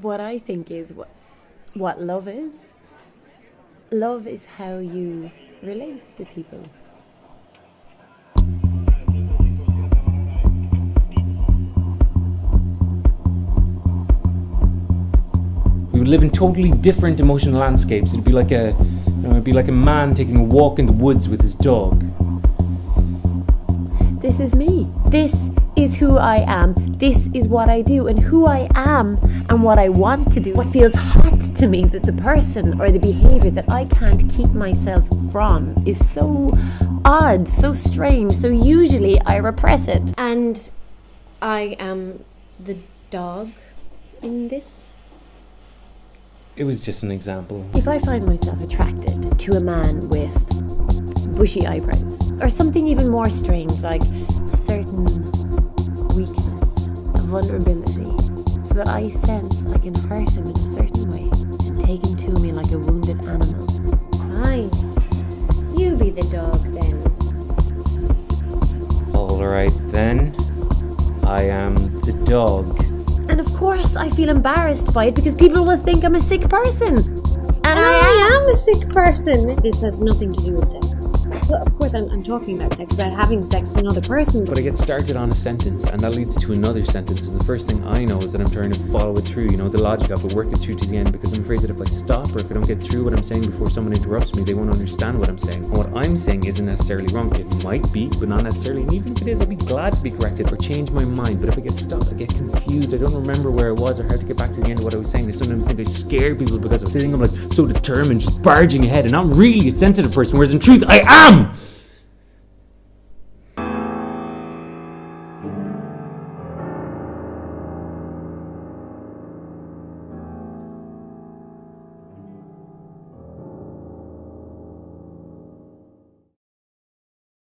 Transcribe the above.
what I think is what what love is. Love is how you relate to people. We would live in totally different emotional landscapes. It'd be like a, you know, it'd be like a man taking a walk in the woods with his dog. This is me. This is who I am. This is what I do and who I am and what I want to do. What feels hot to me that the person or the behavior that I can't keep myself from is so odd, so strange. So usually I repress it. And I am the dog in this. It was just an example. If I find myself attracted to a man with bushy eyebrows, or something even more strange like a certain weakness, a vulnerability, so that I sense I can hurt him in a certain way and take him to me like a wounded animal. Fine. You be the dog then. Alright then. I am the dog. And of course, I feel embarrassed by it because people will think I'm a sick person. And I am. I am a sick person. This has nothing to do with sex. Well, of course, I'm, I'm talking about sex, about having sex with another person. But I get started on a sentence, and that leads to another sentence. And the first thing I know is that I'm trying to follow it through, you know, the logic of it, work it through to the end, because I'm afraid that if I stop or if I don't get through what I'm saying before someone interrupts me, they won't understand what I'm saying. And what I'm saying isn't necessarily wrong. It might be, but not necessarily. And even if it is, I'd be glad to be corrected or change my mind. But if I get stopped, I get confused. I don't remember where I was or how to get back to the end of what I was saying. I sometimes think I scare people because I think I'm like so determined, just barging ahead, and I'm really a sensitive person, whereas in truth, I am! Bam!